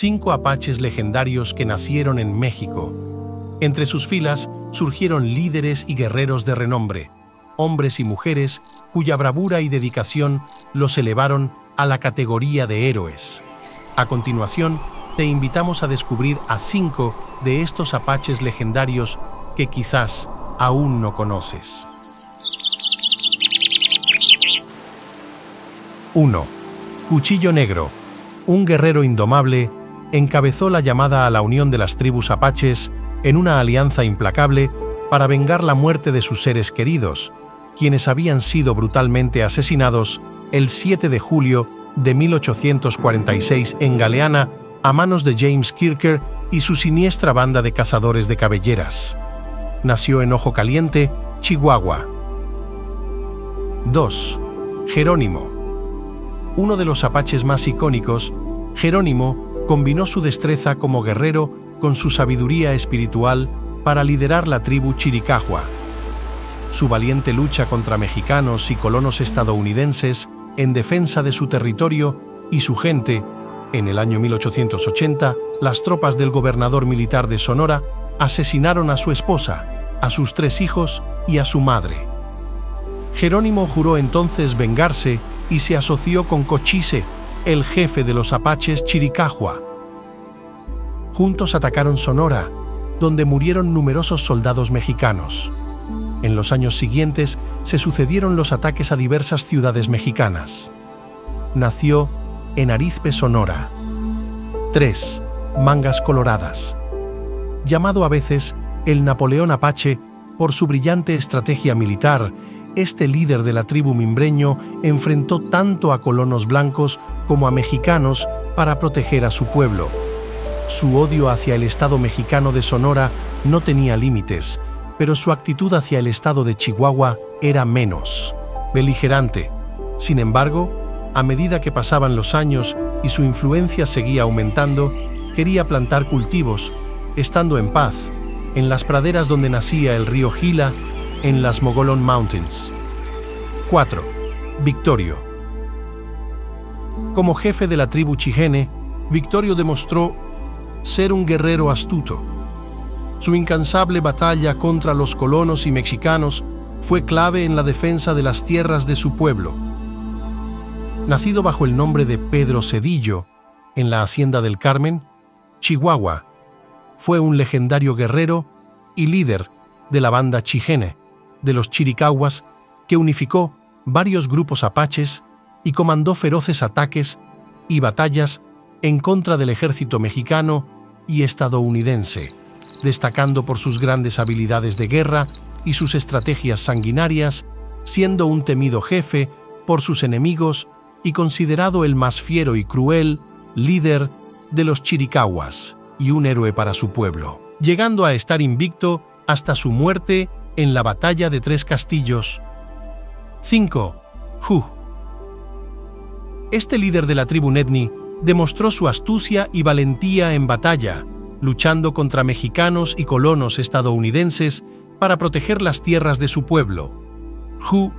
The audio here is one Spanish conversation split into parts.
cinco apaches legendarios que nacieron en México. Entre sus filas surgieron líderes y guerreros de renombre, hombres y mujeres cuya bravura y dedicación los elevaron a la categoría de héroes. A continuación, te invitamos a descubrir a cinco de estos apaches legendarios que quizás aún no conoces. 1. Cuchillo Negro. Un guerrero indomable encabezó la llamada a la unión de las tribus apaches en una alianza implacable para vengar la muerte de sus seres queridos, quienes habían sido brutalmente asesinados el 7 de julio de 1846 en Galeana a manos de James Kirker y su siniestra banda de cazadores de cabelleras. Nació en Ojo Caliente, Chihuahua. 2. Jerónimo. Uno de los apaches más icónicos, Jerónimo combinó su destreza como guerrero con su sabiduría espiritual para liderar la tribu Chiricahua su valiente lucha contra mexicanos y colonos estadounidenses en defensa de su territorio y su gente, en el año 1880, las tropas del gobernador militar de Sonora asesinaron a su esposa, a sus tres hijos y a su madre. Jerónimo juró entonces vengarse y se asoció con Cochise, el jefe de los apaches Chiricahua. Juntos atacaron Sonora, donde murieron numerosos soldados mexicanos. En los años siguientes se sucedieron los ataques a diversas ciudades mexicanas. Nació en Arizpe, Sonora. 3. Mangas coloradas. Llamado a veces el Napoleón Apache por su brillante estrategia militar, este líder de la tribu mimbreño enfrentó tanto a colonos blancos como a mexicanos para proteger a su pueblo. Su odio hacia el Estado mexicano de Sonora no tenía límites pero su actitud hacia el estado de Chihuahua era menos, beligerante. Sin embargo, a medida que pasaban los años y su influencia seguía aumentando, quería plantar cultivos, estando en paz, en las praderas donde nacía el río Gila, en las Mogolon Mountains. 4. Victorio. Como jefe de la tribu Chigene, Victorio demostró ser un guerrero astuto, su incansable batalla contra los colonos y mexicanos fue clave en la defensa de las tierras de su pueblo. Nacido bajo el nombre de Pedro Cedillo, en la Hacienda del Carmen, Chihuahua, fue un legendario guerrero y líder de la banda Chigene, de los Chiricahuas, que unificó varios grupos apaches y comandó feroces ataques y batallas en contra del ejército mexicano y estadounidense destacando por sus grandes habilidades de guerra y sus estrategias sanguinarias, siendo un temido jefe por sus enemigos y considerado el más fiero y cruel líder de los Chiricahuas y un héroe para su pueblo, llegando a estar invicto hasta su muerte en la batalla de Tres Castillos. 5. Hu. Este líder de la tribu Nedni demostró su astucia y valentía en batalla, luchando contra mexicanos y colonos estadounidenses para proteger las tierras de su pueblo. Hu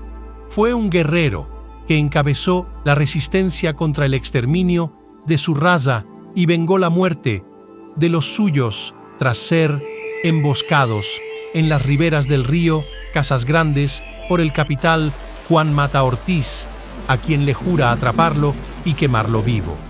fue un guerrero que encabezó la resistencia contra el exterminio de su raza y vengó la muerte de los suyos tras ser emboscados en las riberas del río Casas Grandes por el capital Juan Mata Ortiz, a quien le jura atraparlo y quemarlo vivo.